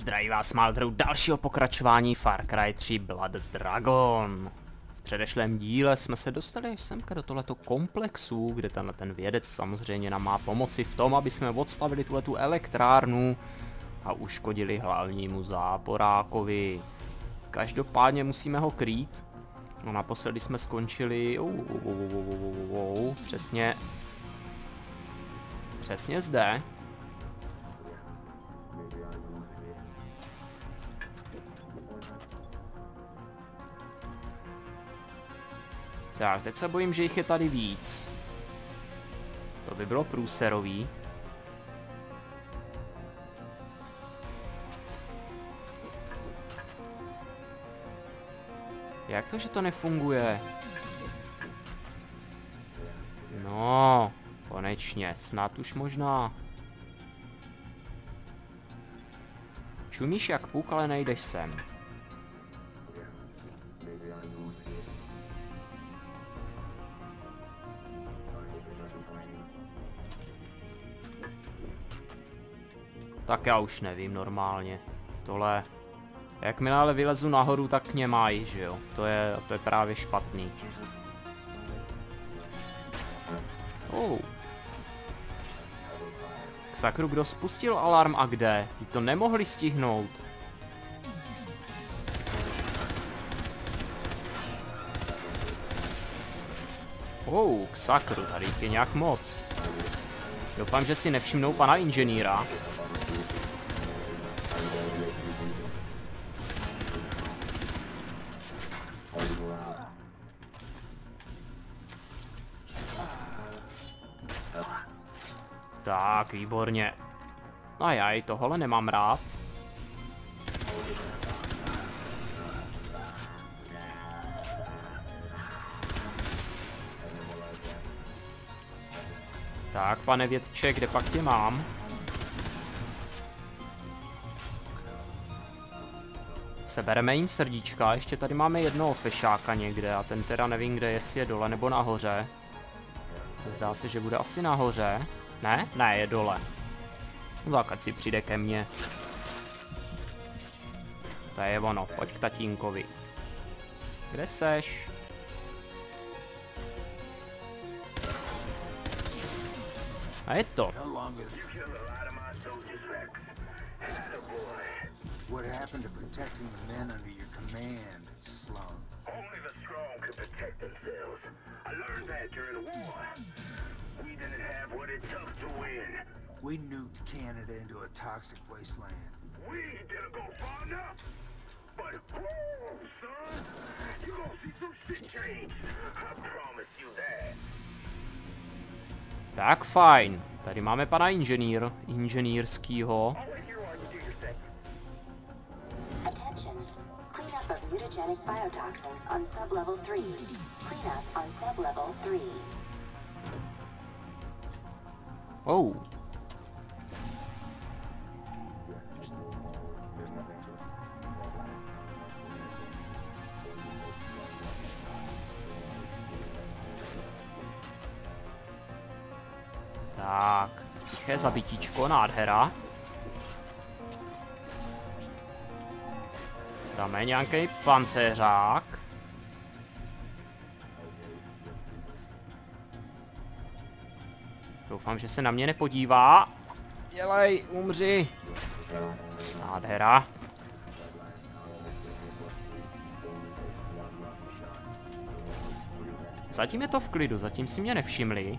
Zdraví vás Maldru dalšího pokračování Far Cry 3 Blood Dragon. V předešlém díle jsme se dostali až semka do tohleto komplexu, kde tenhle ten vědec samozřejmě nám má pomoci v tom, aby jsme odstavili tuhletu elektrárnu a uškodili hlavnímu záporákovi. Každopádně musíme ho krýt. No naposledy jsme skončili... Uh, uh, uh, uh, uh, uh, uh, přesně... Přesně zde. Tak, teď se bojím, že jich je tady víc. To by bylo průserový. Jak to, že to nefunguje? No, konečně, snad už možná. Čumíš jak puk, ale nejdeš sem. Tak já už nevím normálně. Tohle... Jakmile ale vylezu nahoru, tak mě mají, že jo. To je, to je právě špatný. Oh. K sakru, kdo spustil alarm a kde? To nemohli stihnout. Oh, k sakru, tady je nějak moc. Doufám, že si nevšimnou pana inženýra. Tak, výborně. Ajaj, tohle nemám rád. Tak, pane vědče, kde pak tě mám? Sebereme jim srdíčka, ještě tady máme jednoho fešáka někde a ten teda nevím kde, jestli je dole nebo nahoře. Zdá se, že bude asi nahoře. Ne? Ne, je dole. No tak ať si přijde ke mně. To je ono, pojď k tatínkovi. Kde seš? A je to. What happened to protecting the men under your command, Slum? Only the strong can protect themselves. I learned that during the war. We didn't have what it took to win. We nuked Canada into a toxic wasteland. We didn't go far enough. But whoo, son, you gonna see some shit change. I promise you that. Tak fajn. Tady máme pana inženýr, inženýrskýho. I'll wait here while you do your thing. Attention. Cleanup of mutagenic biotoxins on sublevel 3. Cleanup on sublevel 3. Oh. Tak, tiché zabitíčko, nádhera. Dáme nějaký pancéřák. Doufám, že se na mě nepodívá. Dělej, umři. Nádhera. Zatím je to v klidu, zatím si mě nevšimli.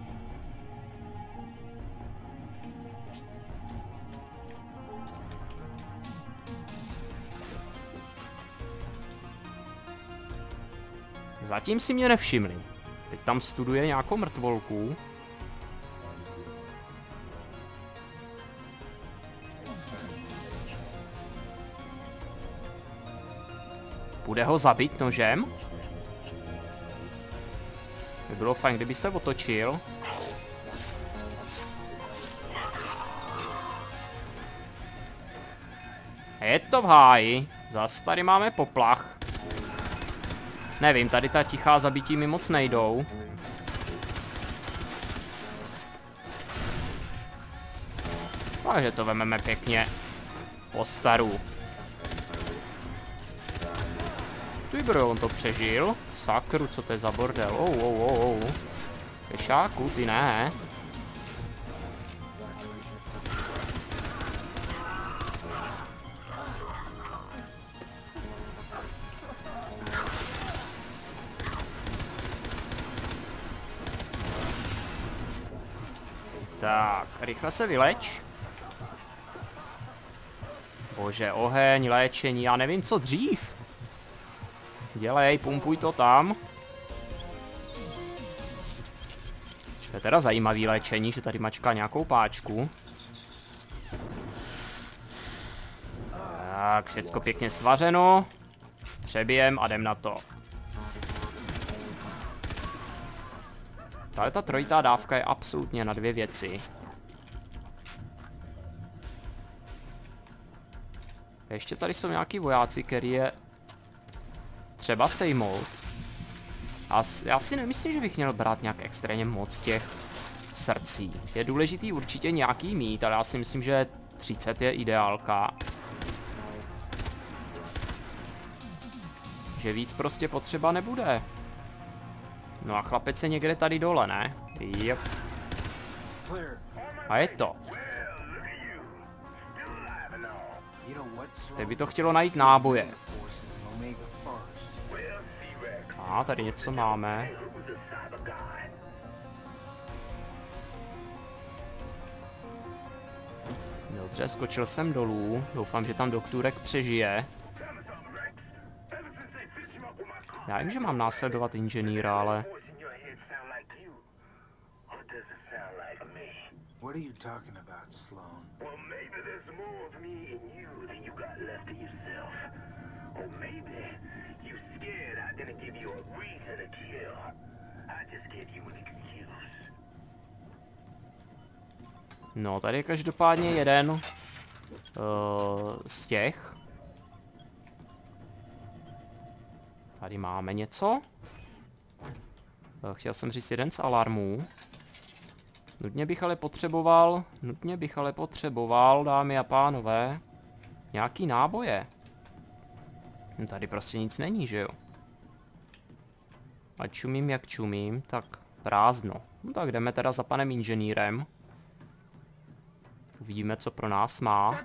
Zatím si mě nevšimli. Teď tam studuje nějakou mrtvolku. Bude ho zabít nožem? By bylo fajn, kdyby se otočil. Je to v háji. Zas tady máme poplach. Nevím, tady ta tichá zabití mi moc nejdou. Takže to vememe pěkně. Po staru. Ty bro, on to přežil. Sakru, co to je za bordel? Oh, oh, oh, oh. Pešáku, ty ne. Tak, rychle se vyleč. Bože, oheň, léčení, já nevím, co dřív. Dělej, pumpuj to tam. To je teda zajímavý léčení, že tady mačká nějakou páčku. Tak, všecko pěkně svařeno. Přebijem a jdem na to. Tahle ta trojitá dávka je absolutně na dvě věci. Ještě tady jsou nějaký vojáci, který je třeba sejmout. A já si nemyslím, že bych měl brát nějak extrémně moc těch srdcí. Je důležitý určitě nějaký mít, ale já si myslím, že 30 je ideálka. Že víc prostě potřeba nebude. No a chlapec je někde tady dole, ne? Yep. A je to. Teď by to chtělo najít náboje. A tady něco máme. Dobře, skočil jsem dolů. Doufám, že tam doktorek přežije. Já vím, že mám následovat inženýra, ale... What are you talking about, Sloan? Well, maybe there's more of me in you than you got left of yourself. Or maybe didn't give you a reason to kill. I just gave you an excuse. No, tady je každopádně jeden uh, z těch. Tady máme něco. Uh, chtěl jsem říct jeden z alarmů. Nutně bych ale potřeboval, nutně bych ale potřeboval, dámy a pánové, nějaký náboje. No tady prostě nic není, že jo? A čumím jak čumím, tak prázdno. No tak jdeme teda za panem inženýrem. Uvidíme, co pro nás má.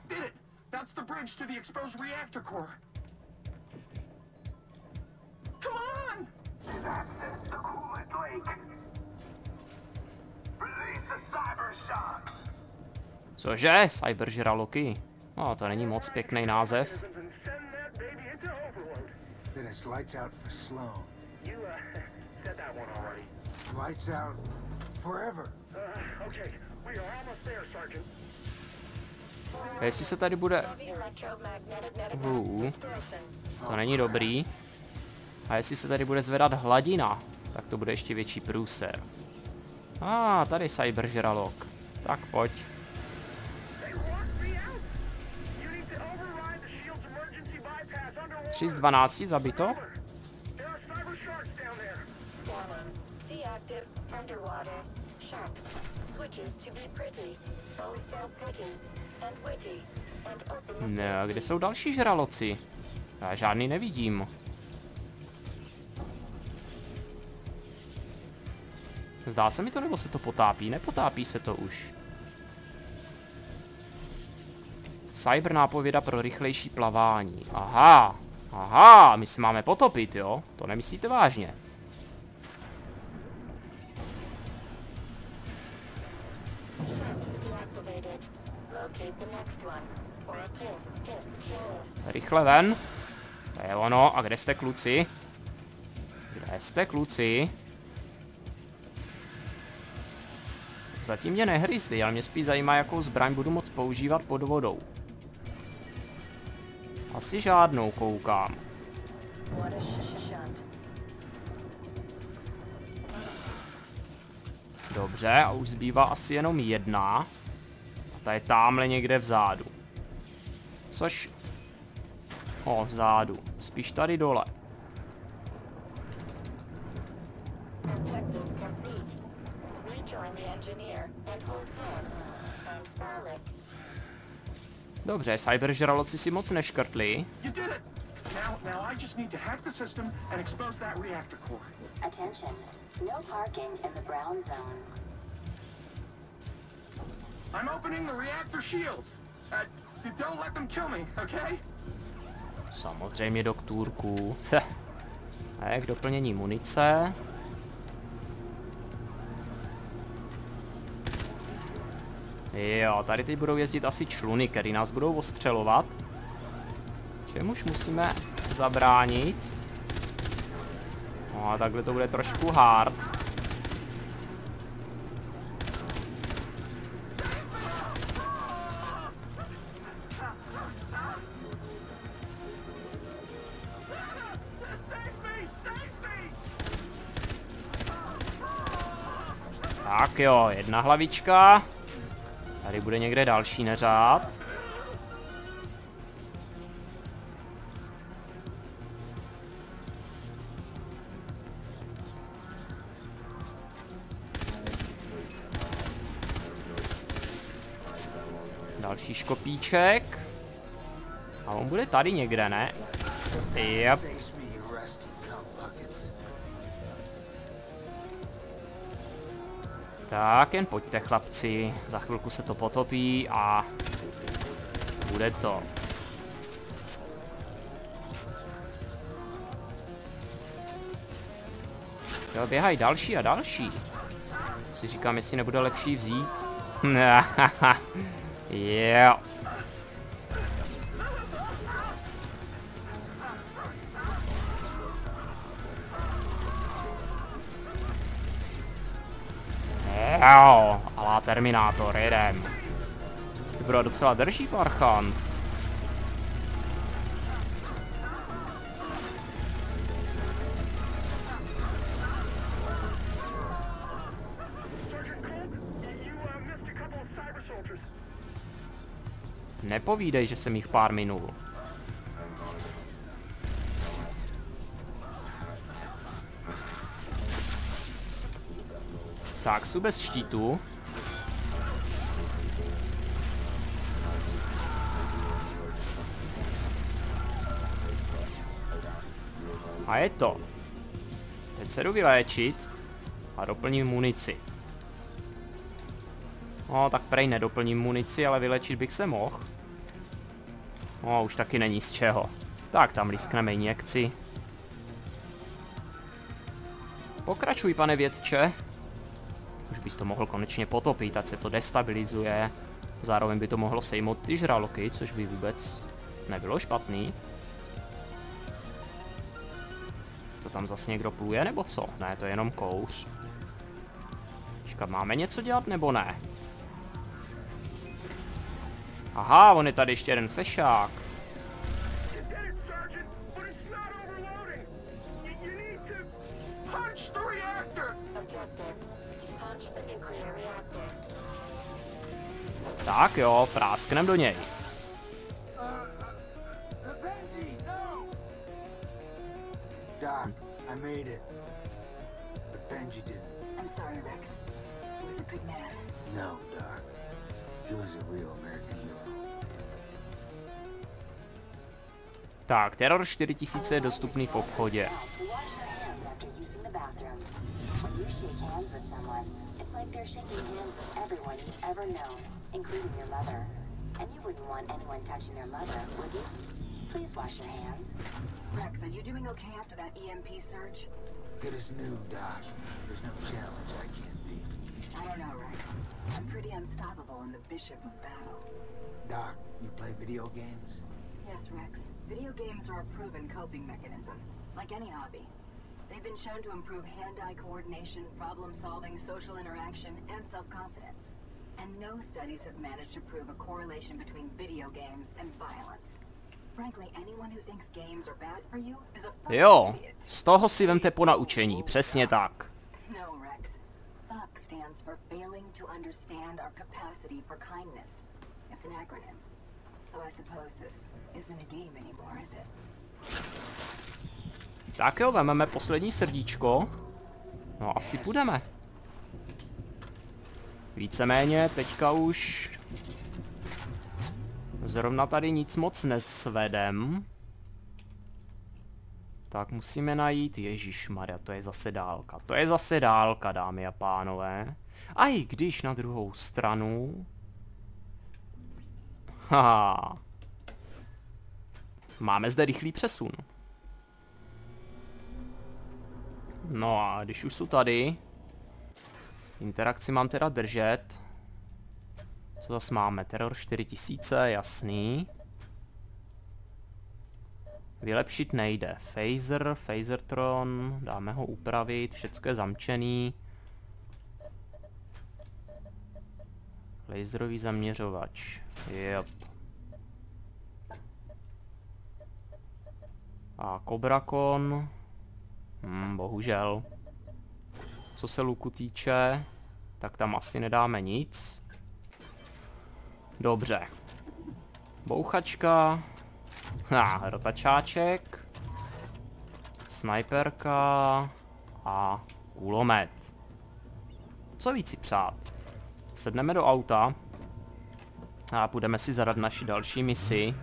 Cože? Cyber žraloky. No, to není moc pěkný název. Said that one already. Lights out forever. Uh, okay. We are almost there, Sergeant. A jestli se tady bude... Uh, to není dobrý. A jestli se tady bude zvedat hladina, tak to bude ještě větší průser. A ah, tady cyber žralok. Tak pojď. They locked me out. Underwater. Sharp. Switches to be pretty. Both so pretty. And witty. And open Ne, a kde jsou další žraloci? Já žádný nevidím. Zdá se mi to, nebo se to potápí? Nepotápí se to už. Cyber nápověda pro rychlejší plavání. Aha, aha, my se máme potopit, jo? To nemyslíte vážně. Rychle ven. To je ono. A kde jste kluci? Kde jste kluci? Zatím mě nehryzli, ale mě spíš zajímá, jakou zbraň budu moc používat pod vodou. Asi žádnou koukám. Dobře, a už zbývá asi jenom jedna. Ta je tamhle někde vzadu. Což... O, vzadu. Spíš tady dole. Dobře, cyberžraloci si moc neškrtli. Now, now I just need to hack the system and expose that reactor core. Attention. No parking in the brown zone. I'm opening the reactor shields. Uh, don't let them kill me, okay? Samozřejmě doktůrku. Heh. A k doplnění munice. Jo, tady teď budou jezdit asi čluny, které nás budou ostřelovat. Čemuž musíme zabránit. No a takhle to bude trošku hard. Tak jo, jedna hlavička. Tady bude někde další neřád. Další škopíček. A on bude tady někde, ne? Yep. Tak, jen pojďte chlapci, za chvilku se to potopí a bude to. Jo, běhají další a další. Si říkám, jestli nebude lepší vzít. jo. Terminátor, jedem. Ty bude docela drží parchant. Nepovídej, že jsem jich pár minul. Tak, jsou bez štítu. A je to. Teď se jdu vyléčit a doplním munici. No, tak prej nedoplním munici, ale vylečit bych se mohl. No, už taky není z čeho. Tak, tam lískneme injekci. Pokračuj, pane vědče. Už bys to mohl konečně potopit, ať se to destabilizuje. Zároveň by to mohlo sejmout ty žraloky, což by vůbec nebylo špatný. Tam zase někdo pluje, nebo co? Ne, to je jenom kouř. Počkat, máme něco dělat, nebo ne? Aha, on je tady ještě jeden fešák. You did it, Sergeant, but made it. But Benji didn't. I'm sorry, Rex. He was a good man. No, Doc. He was a real American hero. Tak, Terror 4000 je dostupný v obchodě. And you wouldn't want anyone touching mother, would you? Please wash your hands. Rex, are you doing okay after that EMP surge? Good as new, Doc. There's no challenge I can't beat. I don't know, Rex. I'm pretty unstoppable in the Bishop of Battle. Doc, you play video games? Yes, Rex. Video games are a proven coping mechanism, like any hobby. They've been shown to improve hand-eye coordination, problem-solving, social interaction, and self-confidence. And no studies have managed to prove a correlation between video games and violence. Jo, z toho si vemte po naučení, přesně tak. No? Tak jo, vememe poslední srdíčko. No, asi půjdeme. Víceméně, teďka už... Zrovna tady nic moc nesvedem. Tak musíme najít, Ježíš Maria, to je zase dálka. To je zase dálka, dámy a pánové. A i když na druhou stranu... Haha. Máme zde rychlý přesun. No a když už jsou tady, interakci mám teda držet. Co zase máme? Terror 4000, jasný. Vylepšit nejde. Phaser, Phasertron, dáme ho upravit, všecko je zamčený. Laserový zaměřovač. Yep. A Cobrakon. Hmm, bohužel. Co se luku týče, tak tam asi nedáme nic. Dobře. Bouchačka. Ha, rotačáček. Snajperka. A kulomet. Co víc si přát? Sedneme do auta. A půjdeme si zadat naši další misi.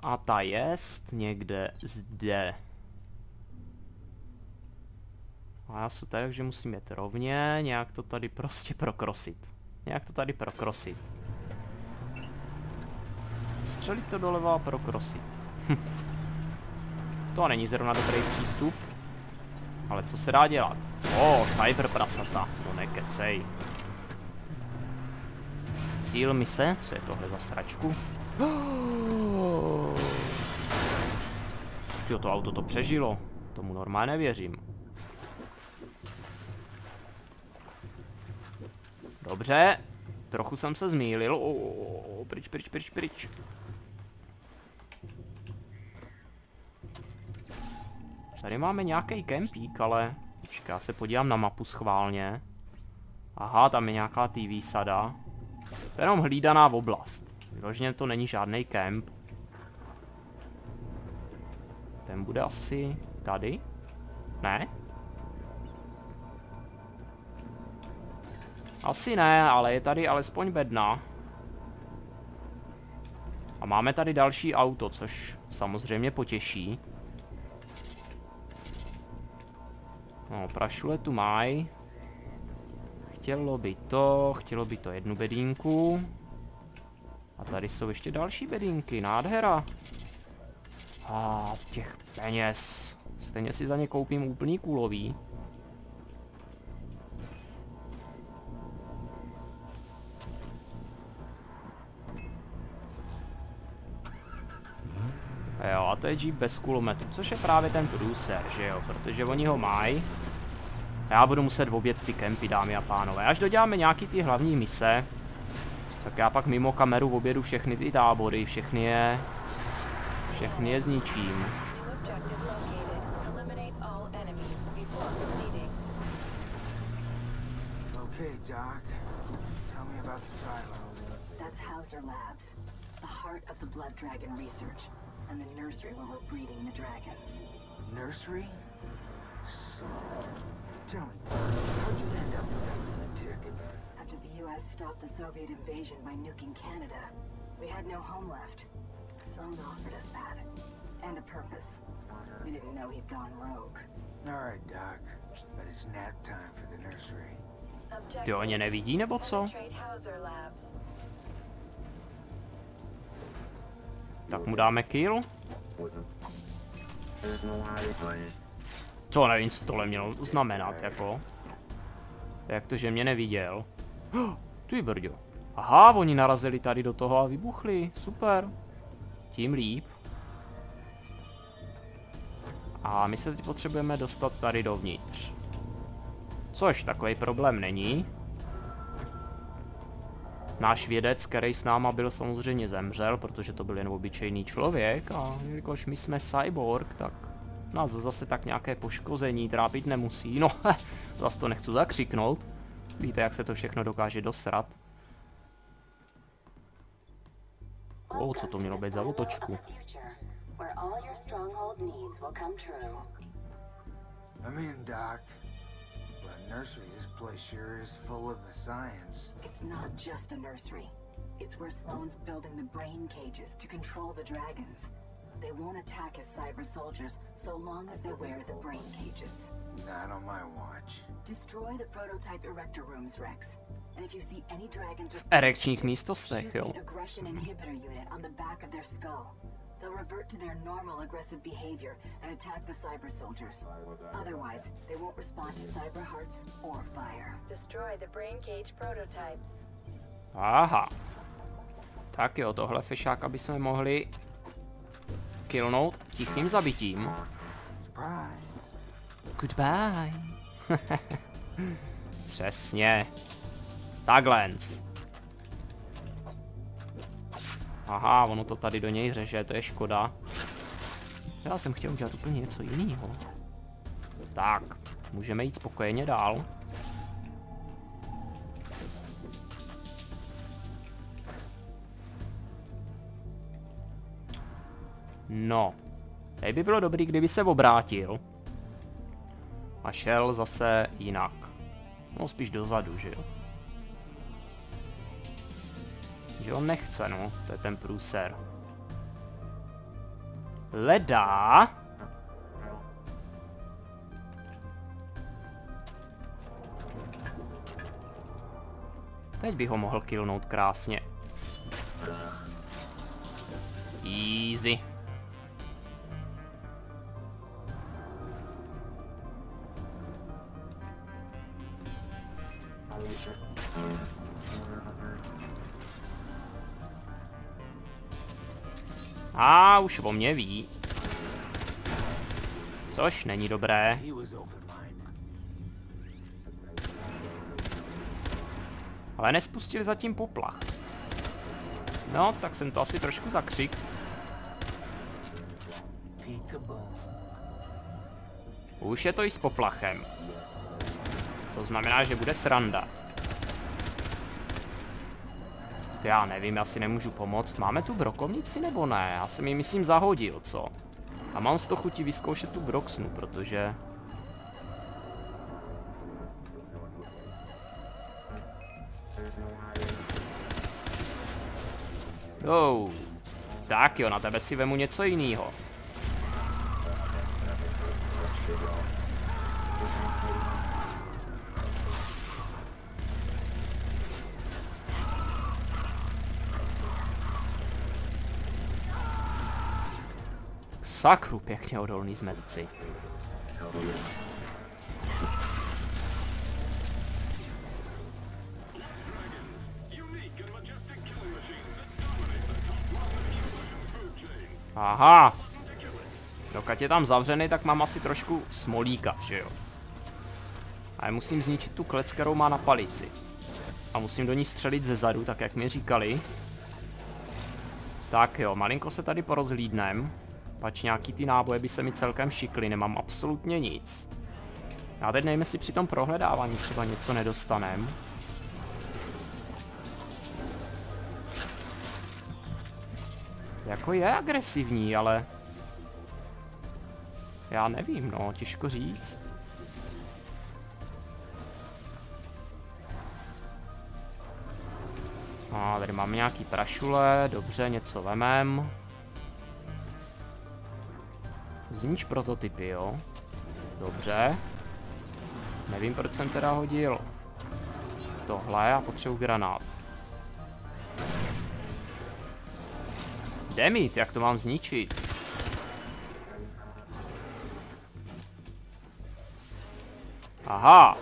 A ta jest někde zde. A já jsem tady, takže musím jet rovně, nějak to tady prostě prokrosit. Nějak to tady prokrosit. Střelit to doleva a prokrosit. Hm. to není zrovna dobrý přístup. Ale co se dá dělat? O, oh, cyber prasata. No nekecej. Cíl mise? Co je tohle za sračku? Jo, to auto to přežilo. Tomu normálně nevěřím. Dobře. Trochu jsem se zmýlil. O, o, o, pryč, pryč, pryč, pryč. Tady máme nějaký kempík, ale... Počkej, já se podívám na mapu schválně. Aha, tam je nějaká TV sada. To je jenom hlídaná oblast. Vyloženě to není žádný kemp. Ten bude asi tady? Ne? Asi ne, ale je tady alespoň bedna. A máme tady další auto, což samozřejmě potěší. No, prašule tu maj. Chtělo by to, chtělo by to jednu bedínku. A tady jsou ještě další bedínky, nádhera. A těch peněz. Stejně si za ně koupím úplný kůlový. Jo, a to je Jeep bez kulometu, což je právě ten Cruiser, že jo, protože oni ho mají. Já budu muset obět ty kempy, dámy a pánové. Až doděláme nějaký ty hlavní mise, tak já pak mimo kameru obědu všechny ty tábory, všechny je... Všechny je zničím. Okay, Doc. Tell me about the silo. That's Hauser Labs, the heart of the Blood Dragon research, and the nursery where we're breeding the dragons. Nursery? So, tell me, how'd you end up with that lunatic? After the US stopped the Soviet invasion by nuking Canada, we had no home left. Sloan offered us that. And a purpose. We didn't know he'd gone rogue. All right, Doc, but it's nap time for the nursery. Ty oni nevidí nebo co? Tak mu dáme kill. To nevím, co tohle mělo znamenat, jako. Jak to, že mě neviděl? Ty brďo. Aha, oni narazili tady do toho a vybuchli. Super. Tím líp. A my se teď potřebujeme dostat tady dovnitř. Což takový problém není. Náš vědec, který s náma byl, samozřejmě zemřel, protože to byl jen obyčejný člověk a jelikož my jsme cyborg, tak nás zase tak nějaké poškození trápit nemusí. No, zase to nechci zakřiknout. Víte, jak se to všechno dokáže dosrat. O, co to mělo být za otočku? Where all your nursery, this place sure is full of the science. It's not just a nursery. It's where Sloane's building the brain cages to control the dragons. They won't attack as cyber soldiers so long as they wear the brain cages. Not on my watch. Destroy the prototype erector rooms, Rex. And if you see any dragons with erekčních místostech, shoot jo. the aggression inhibitor unit on the back of their skull. They'll revert to their normal aggressive behavior and attack the cyber soldiers. Otherwise, they won't respond to cyber hearts or fire. Destroy the brain cage prototypes. Aha. Tak jo, tohle fešáka bychom mohli killnout tichým zabitím. Goodbye. Přesně. Takhle. Aha, ono to tady do něj řeže, to je škoda. Já jsem chtěl udělat úplně něco jiného. Tak, můžeme jít spokojeně dál. No, tady by bylo dobrý, kdyby se obrátil. A šel zase jinak. No spíš dozadu, že jo. Že on nechce, no. To je ten průser. Leda. Teď bych ho mohl killnout krásně. Easy. Už o mě ví. Což není dobré. Ale nespustili zatím poplach. No, tak jsem to asi trošku zakřik. Už je to i s poplachem. To znamená, že bude sranda. To já nevím, já si nemůžu pomoct. Máme tu brokovnici nebo ne? Já jsem ji myslím zahodil, co? A mám z toho chuti vyzkoušet tu broxnu, protože... Oh. Tak jo, na tebe si vemu něco jiného. Sakru, pěkně odolný zmetci. Aha. Dokud je tam zavřený, tak mám asi trošku smolíka, že jo. A já musím zničit tu klec, kterou má na palici. A musím do ní střelit ze zadu, tak jak mi říkali. Tak jo, malinko se tady porozhlídnem. Pač nějaký ty náboje by se mi celkem šikly, nemám absolutně nic. Já teď nevím, jestli při tom prohledávání třeba něco nedostanem. Jako je agresivní, ale... Já nevím, no, těžko říct. A tady máme nějaký prašule, dobře, něco vemem. Znič prototypy, jo. Dobře. Nevím, proč jsem teda hodil tohle a potřebuji granát. Demit, jak to mám zničit? Aha,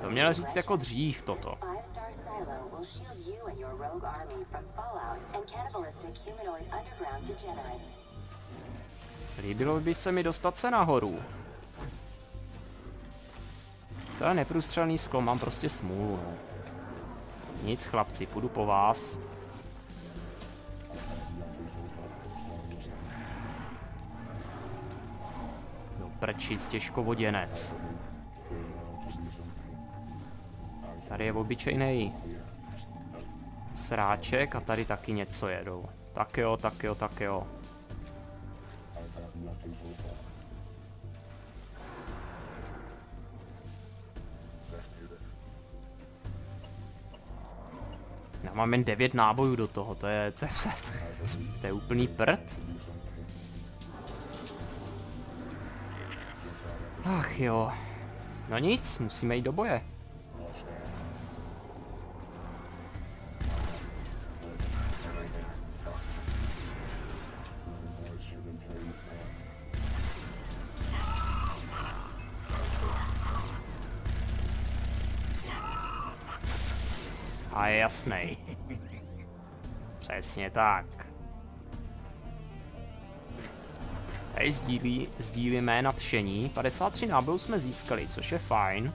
to měl říct jako dřív toto. Líbilo by se mi dostat se nahoru. To je neprůstřelný sklo, mám prostě smůlu, no. Nic chlapci, půjdu po vás. Do prčic těžkovoděnec. Tady je obyčejný sráček a tady taky něco jedou. Tak jo, tak jo, tak jo. Já mám jen 9 nábojů do toho, to je, to je, to je úplný prd. Ach jo. No nic, musíme jít do boje. Jasnej. Přesně tak. Tady sdílí, sdílíme nadšení. 53 nábojů jsme získali, což je fajn.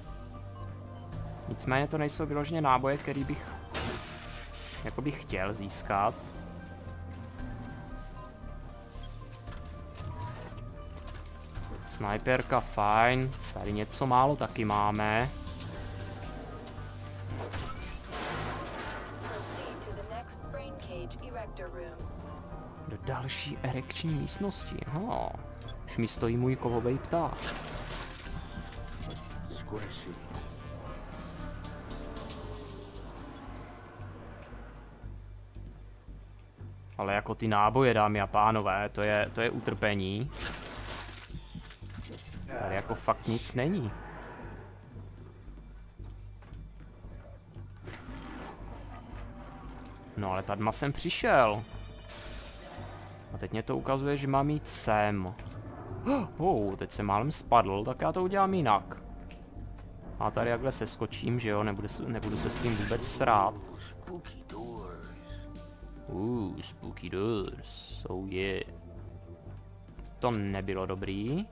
Nicméně to nejsou vyloženě náboje, který bych jako bych chtěl získat. Snajperka fajn, tady něco málo taky máme. Erekční místnosti. No, už mi stojí můj kovovej pták. Ale jako ty náboje, dámy a pánové, to je, to je utrpení. Tady jako fakt nic není. No ale tady jsem přišel. Teď mě to ukazuje, že mám jít sem. Oh, teď jsem málem spadl, tak já to udělám jinak. A tady jakhle se skočím, že jo, nebudu, nebudu se s tím vůbec srát. Uh, spooky doors, so yeah. To nebylo dobrý.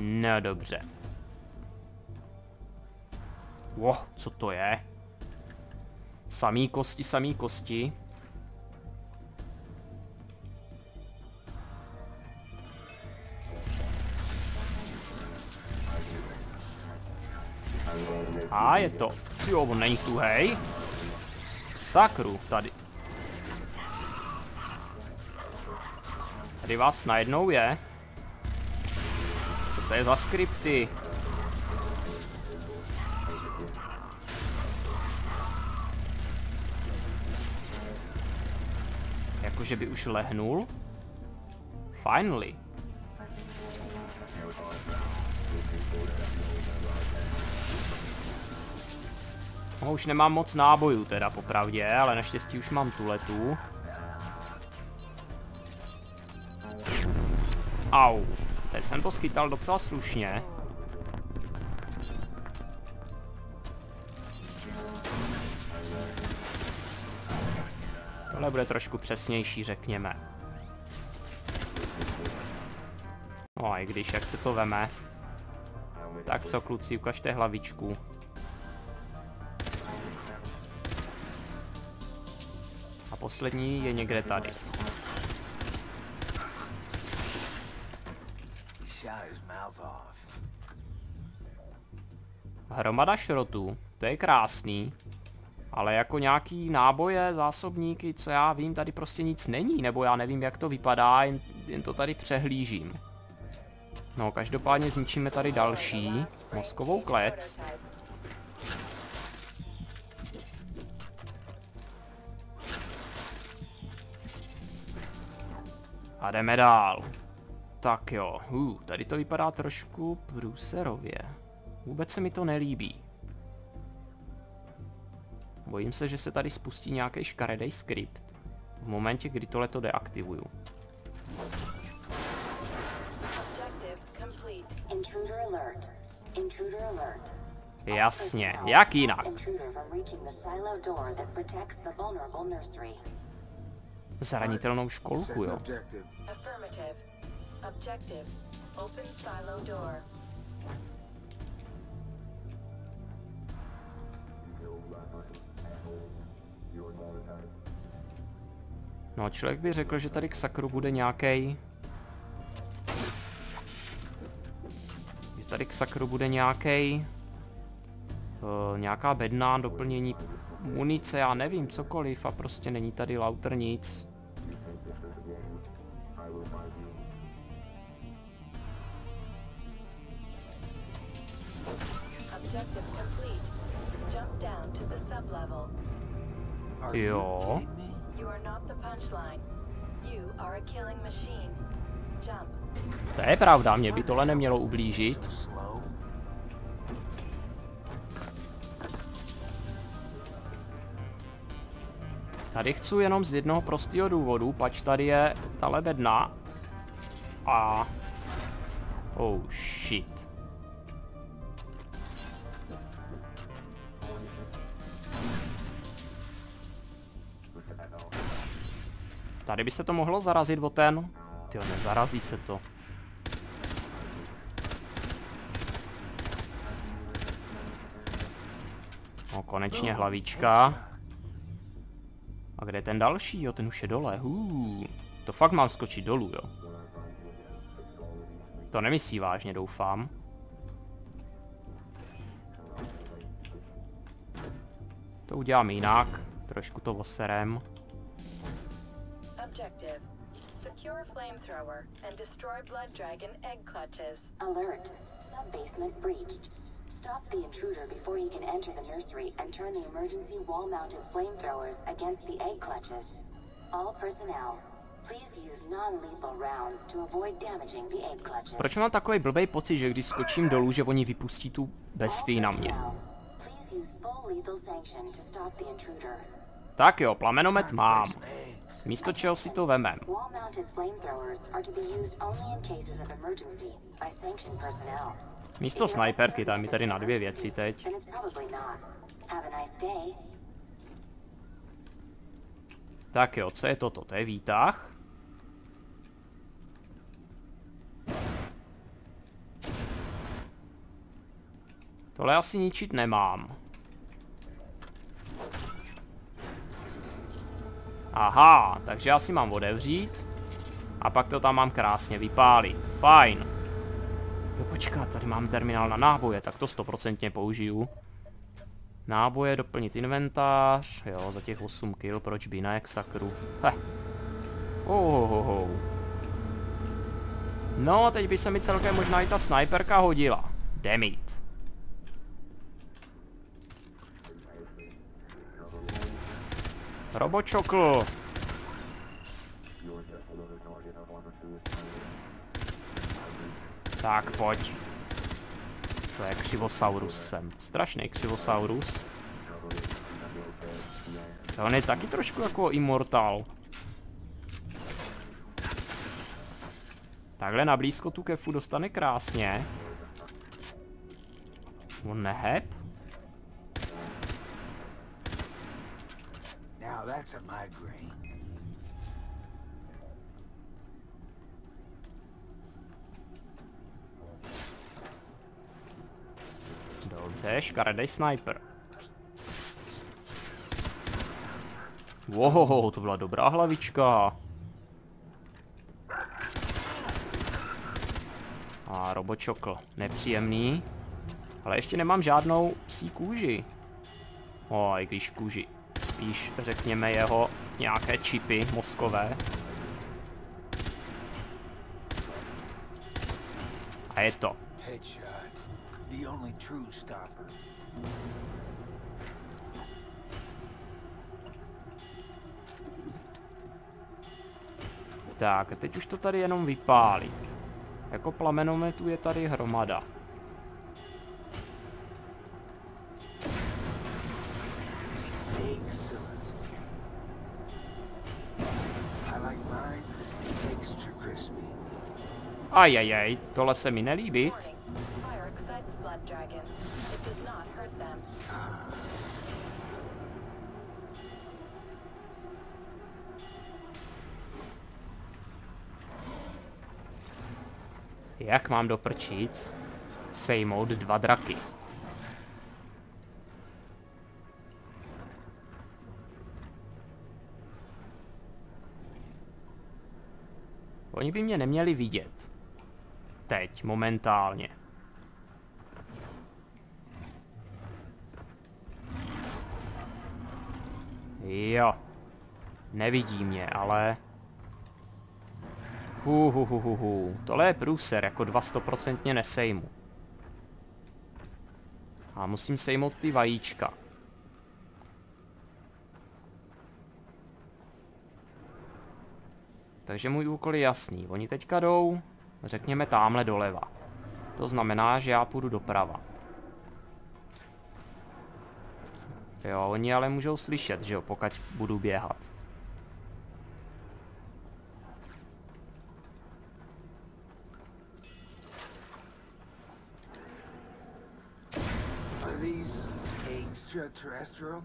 No dobře. Wow, co to je? Samý kosti, samý kosti. A je to. Jo, on není tuhej. Sakru, tady. Tady vás najednou je. To je za skripty? Jakože by už lehnul? Finally. No, už nemám moc nábojů teda popravdě, ale naštěstí už mám tuletu. Au. Jsem to schytal docela slušně. Tohle bude trošku přesnější, řekněme. No a i když, jak se to veme. Tak co, kluci, ukažte hlavičku. A poslední je někde tady. Hromada šrotů, to je krásný. Ale jako nějaký náboje, zásobníky, co já vím, tady prostě nic není, nebo já nevím, jak to vypadá, jen, jen to tady přehlížím. No, každopádně zničíme tady další, mozkovou klec. A jdeme dál. Tak jo, uh, tady to vypadá trošku průserově. Vůbec se mi to nelíbí. Bojím se, že se tady spustí nějaký škaredej skript. V momentě, kdy tohle to deaktivuju. Objective complete. Intruder alert. Intruder alert. Jasně, jak jinak? Zranitelnou školku, jo. No, člověk by řekl, že tady k sakru bude nějaký. Že tady k sakru bude nějaký. Uh, nějaká bedna, doplnění munice, já nevím, cokoliv a prostě není tady lauter nic. Jump. To je pravda, mě by tohle nemělo ublížit. Tady chci jenom z jednoho prostého důvodu, pač tady je ta lebedna. A... Oh shit. Tady by se to mohlo zarazit o ten. Tyjo, nezarazí se to. No, konečně hlavička. A kde je ten další? Jo, ten už je dole. Hů. To fakt mám skočit dolů, jo. To nemyslí vážně, doufám. To udělám jinak. Trošku to oserem. Secure flamethrower and destroy Blood Dragon egg clutches. Alert. Sub-basement breached. Stop the intruder before he can enter the nursery and turn the emergency wall-mounted flamethrowers against the egg clutches. All personnel, please use non-lethal rounds to avoid damaging the egg clutches. Proč mám takový blbej pocit, že když skočím dolů, že oni vypustí tu bestii na mě? personnel, please use full lethal sanction to stop the intruder. Tak jo, plamenomet mám. Místo čeho si to vemem. Místo snajperky, tam mi tady na dvě věci teď. Tak jo, co je toto? To je výtah. Tohle asi ničit nemám. Aha, takže já si mám otevřít. A pak to tam mám krásně vypálit. Fajn. Jo, počkat, tady mám terminál na náboje, tak to stoprocentně použiju. Náboje, doplnit inventář, jo, za těch 8 kill, proč by ne, jak sakru. Heh. Ohohoho. No, teď by se mi celkem možná i ta snajperka hodila. Demit. Robočokl. Tak, pojď. To je křivosaurus sem. Strašný křivosaurus. To on je taky trošku jako immortal. Takhle na blízko tu kefu dostane krásně. On neheb? Now that's a migraine. Dobře, škaredej sniper. Wow, to byla dobrá hlavička. A robočokl, nepříjemný. Ale ještě nemám žádnou psí kůži. O, i když kůži. Spíš řekněme jeho nějaké čipy mozkové. A je to. Tak, a teď už to tady jenom vypálit. Jako plamenometů je tady hromada. Ajajaj, tohle se mi them. Jak mám do prčíc sejmout dva draky? Oni by mě neměli vidět teď, momentálně. Jo. Nevidí mě, ale... Hu, hu, hu, hu, hu. Tohle je průser, jako dva stoprocentně nesejmu. A musím sejmout ty vajíčka. Takže můj úkol je jasný. Oni teďka jdou řekněme, tamhle doleva. To znamená, že já půjdu doprava. Jo, oni ale můžou slyšet, že jo, pokud budu běhat. Are these extraterrestrial?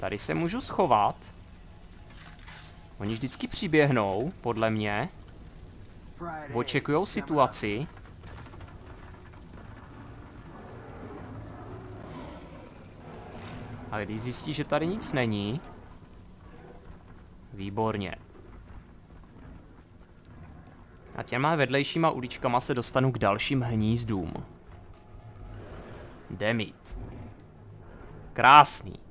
Tady se můžu schovat. Oni vždycky přiběhnou, podle mě. Očekujou situaci. A když zjistí, že tady nic není... Výborně. A těma vedlejšíma uličkama se dostanu k dalším hnízdům. Demit. Krásný.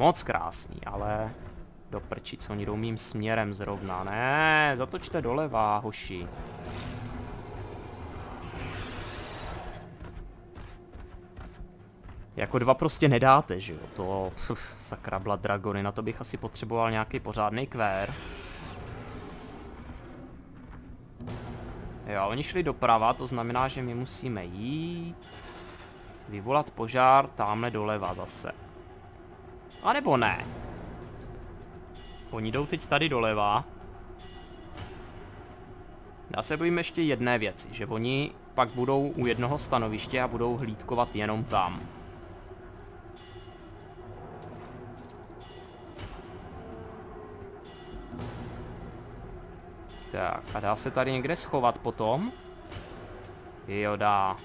Moc krásný, ale... Do prči, co oni jdou mým směrem zrovna. Ne, zatočte doleva, hoši. Jako dva prostě nedáte, že jo? To, pf, sakra Dragony, na to bych asi potřeboval nějaký pořádný kvér. Jo, oni šli doprava, to znamená, že my musíme jít. Vyvolat požár tamhle doleva zase. A nebo ne. Oni jdou teď tady doleva. Já se bojím ještě jedné věci, že oni pak budou u jednoho stanoviště a budou hlídkovat jenom tam. Tak, a dá se tady někde schovat potom? Jo, dá.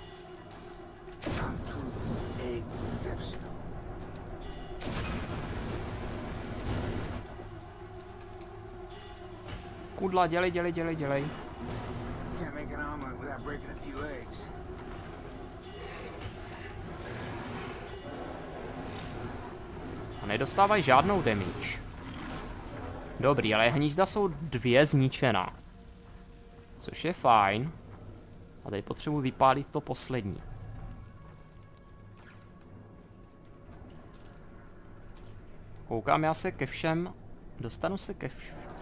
Kudla, dělej, dělej, dělej, dělej. A nedostávají žádnou damage. Dobrý, ale hnízda jsou dvě zničená. Což je fajn. A teď potřebuji vypálit to poslední. Koukám já se ke všem. Dostanu se ke všem.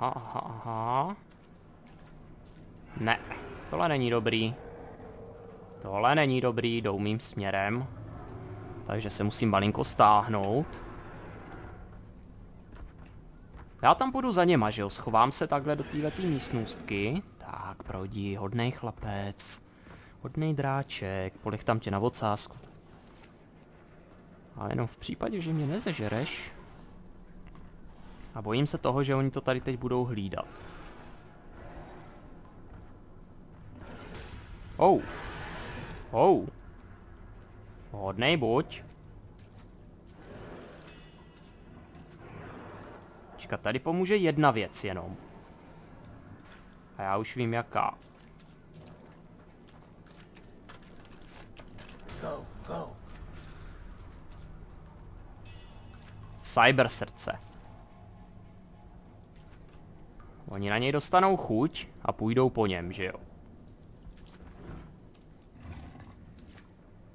Aha, aha, aha. Ne, tohle není dobrý. Tohle není dobrý, jdou mým směrem. Takže se musím malinko stáhnout. Já tam půjdu za něma, že jo? Schovám se takhle do této místnostky. Tak, prodí, hodnej chlapec. Hodnej dráček, polech tam tě na ocásku. Ale jenom v případě, že mě nezežereš. A bojím se toho, že oni to tady teď budou hlídat. Oh. Oh. Hodnej buď. Počkat, tady pomůže jedna věc jenom. A já už vím jaká. Go, go. Cyber srdce. Oni na něj dostanou chuť a půjdou po něm, že jo?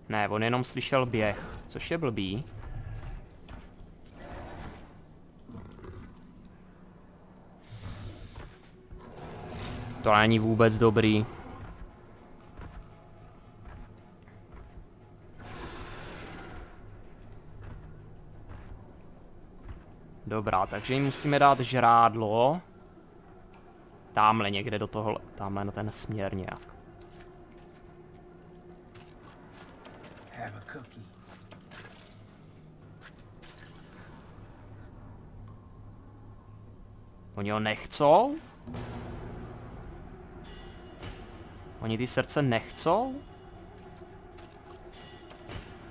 Ne, on jenom slyšel běh, což je blbý. To není vůbec dobrý. Dobrá, takže jim musíme dát žrádlo. Tamhle někde do toho, tamhle na ten směr nějak. Oni ho nechcou? Oni ty srdce nechcou?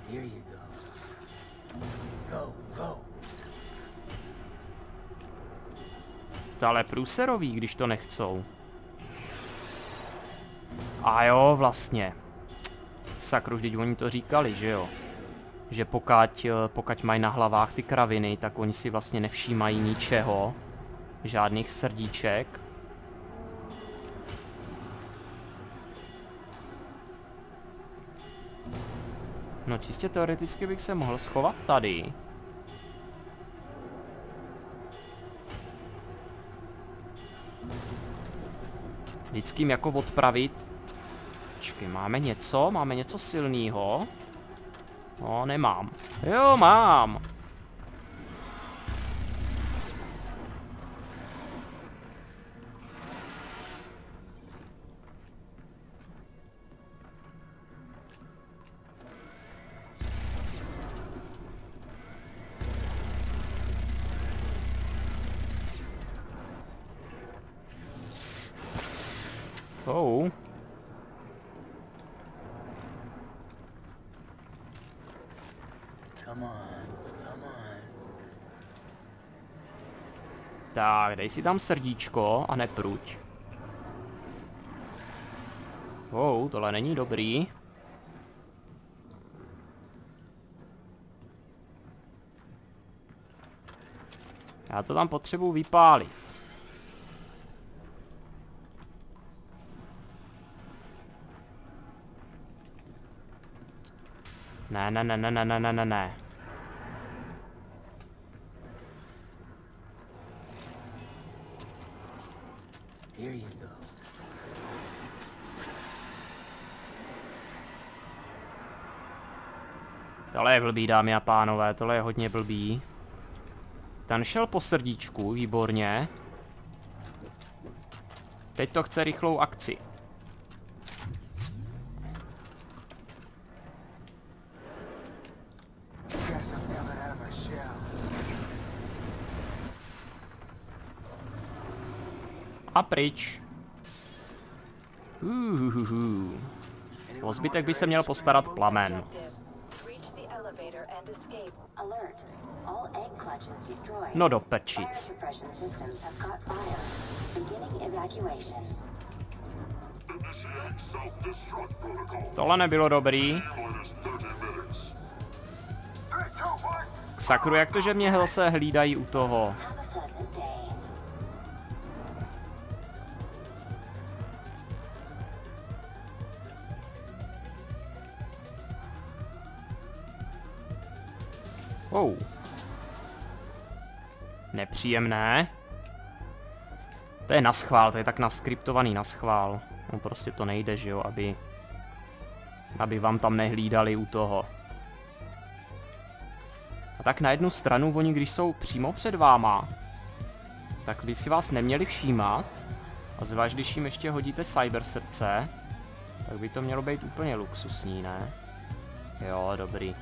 Here you To ale průserový, když to nechcou. A jo, vlastně. Sakru, vždyť oni to říkali, že jo? Že pokud, eh, pokud mají na hlavách ty kraviny, tak oni si vlastně nevšímají ničeho. Žádných srdíček. No čistě teoreticky bych se mohl schovat tady. Vždycky jim jako odpravit. Počkej, máme něco? Máme něco silného? No, nemám. Jo, mám. Oh. Come on, come on. Tak, dej si tam srdíčko a nepruť. Wow, tohle není dobrý. Já to tam potřebuji vypálit. Ne, ne, ne, ne, ne, ne, ne, ne, ne. Here you go. Tohle je blbý, dámy a pánové, tohle je hodně blbý. Ten šel po srdíčku, výborně. Teď to chce rychlou akci. A pryč. Uhuhuhu. O zbytek by se měl postarat plamen. No do pečic. Tohle nebylo dobrý. Sakru, jak to, že mě zase hlídají u toho? Oh. Nepříjemné. To je na schvál, to je tak naskriptovaný na schvál. No prostě to nejde, že jo, aby... Aby vám tam nehlídali u toho. A tak na jednu stranu oni, když jsou přímo před váma, tak by si vás neměli všímat. A zvlášť, když jim ještě hodíte cyber srdce, tak by to mělo být úplně luxusní, ne? Jo, dobrý.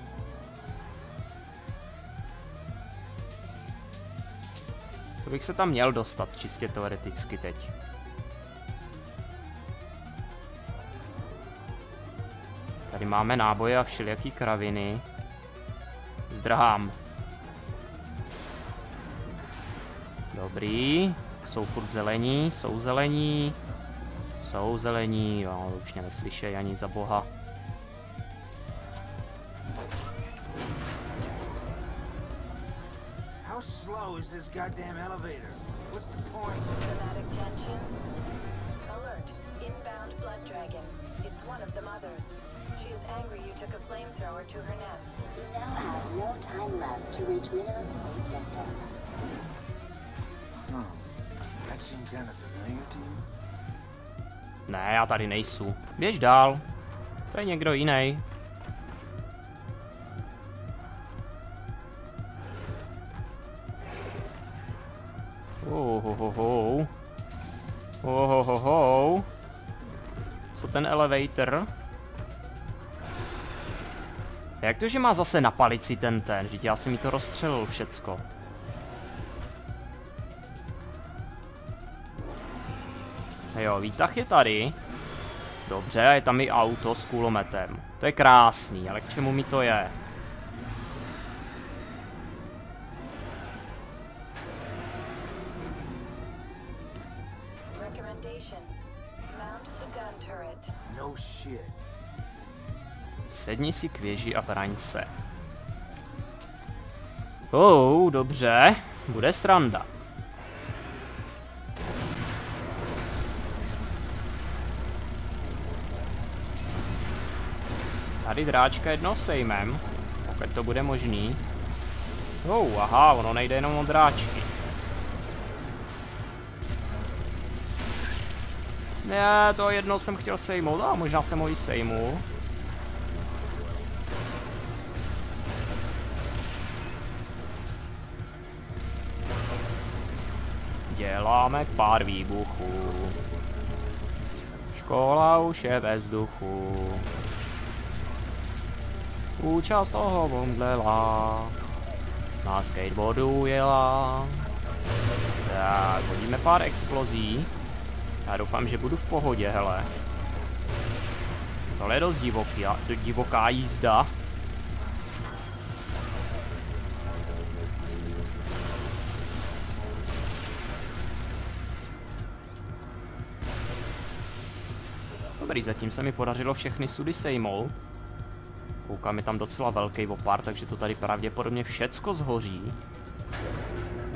To bych se tam měl dostat, čistě teoreticky teď. Tady máme náboje a všelijaký kraviny. Zdrhám. Dobrý. Jsou furt zelení, jsou zelení. Jsou zelení, jo, už mě neslyšej ani za boha. Slow is this goddamn elevator? What's the point? Dramatic tension. Alert. Inbound blood dragon. It's one of the mothers. She is angry you took a flamethrower to her nest. You now have no time left to reach minimum safe distance. Oh, that seemed kind of familiar to you. Ne, já tady nejsou. Běž dál. To je někdo jiný. Ohohoho. Ohohoho. Co ten elevator? Jak to, že má zase na palici ten ten? Vždyť já jsem mi to rozstřelil všecko. Jo, výtah je tady. Dobře, je tam i auto s kulometem. To je krásný, ale k čemu mi to je? Sedni si k věži a braň se. Oh, dobře. Bude sranda. Tady dráčka jedno sejmem, pokud to bude možný. Oh, aha, ono nejde jenom o dráčky. Ne, to jedno jsem chtěl sejmout, a možná jsem ho i sejmul. Děláme pár výbuchů. Škola už je ve vzduchu. Účast toho omdlela. Na skateboardu jela. Tak, hodíme pár explozí. Já doufám, že budu v pohodě, hele. Tohle je dost divoký, divoká jízda. Dobrý, zatím se mi podařilo všechny sudy sejmout. Koukám, je tam docela velký opar, takže to tady pravděpodobně všecko zhoří.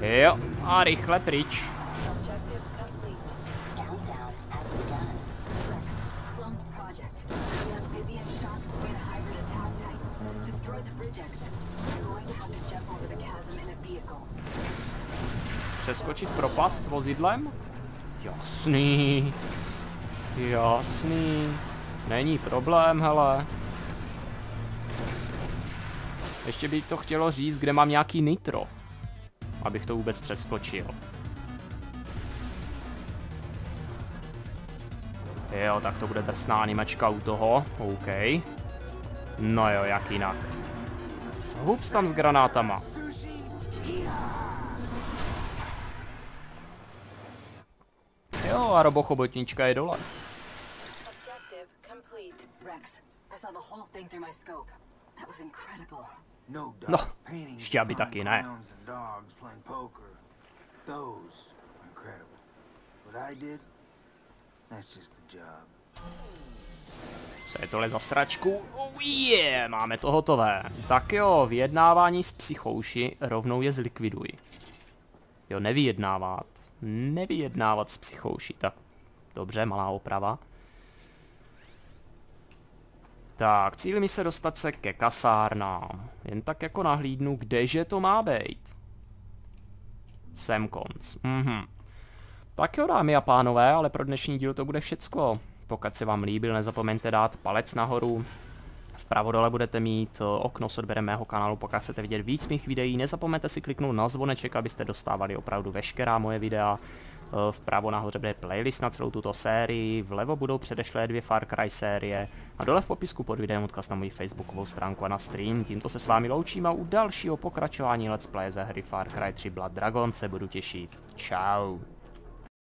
Jo, a rychle pryč. Přeskočit propast s vozidlem? Jasný. Jasný. Není problém, hele. Ještě bych to chtělo říct, kde mám nějaký nitro. Abych to vůbec přeskočil. Jo, tak to bude drsná animačka u toho. OK. No jo, jak jinak. Hups tam s granátama. Jo, a robochobotnička je dole. No. No, ještě aby taky ne. clowns and dogs playing poker. Those are incredible. What I did, that's just a job. Co je tohle za sračku? Oh yeah, máme to hotové. Tak jo, vyjednávání s psychouši rovnou je zlikviduj. Jo, nevyjednávat. Nevyjednávat s psychouši, tak dobře, malá oprava. Tak, cíl mi se dostat se ke kasárnám. Jen tak jako nahlídnu, kdeže to má být. Sem konc. Mhm. Tak jo, dámy a pánové, ale pro dnešní díl to bude všecko. Pokud se vám líbil, nezapomeňte dát palec nahoru. Vpravo dole budete mít eh, okno s odběrem mého kanálu, pokud chcete vidět víc mých videí. Nezapomeňte si kliknout na zvoneček, abyste dostávali opravdu veškerá moje videa. Eh, Vpravo nahoře bude playlist na celou tuto sérii, vlevo budou předešlé dvě Far Cry série a dole v popisku pod videem odkaz na moji facebookovou stránku a na stream. Tímto se s vámi loučím a u dalšího pokračování Let's Play ze hry Far Cry 3 Blood Dragon se budu těšit. Ciao.